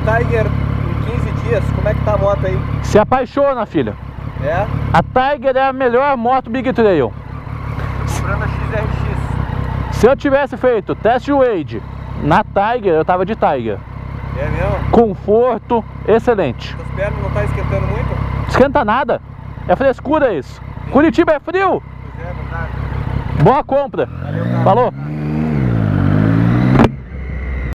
Tiger em 15 dias, como é que tá a moto aí? Se apaixona, filha. É? A Tiger é a melhor moto Big Trail. Comprando a XRX. Se eu tivesse feito teste Wade na Tiger, eu tava de Tiger. É mesmo? Conforto, excelente. As pernas não tá esquentando muito? Esquenta nada. É frescura isso. Curitiba é frio. Pois é, é, verdade. Boa compra. Valeu, cara. Falou.